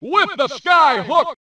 with the sky hook.